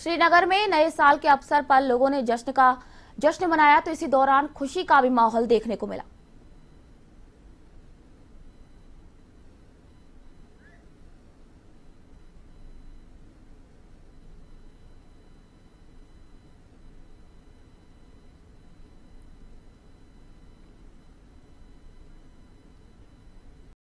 श्रीनगर में नए साल के अवसर पर लोगों ने जश्न का, जश्न मनाया तो इसी दौरान खुशी का भी माहौल देखने को मिला।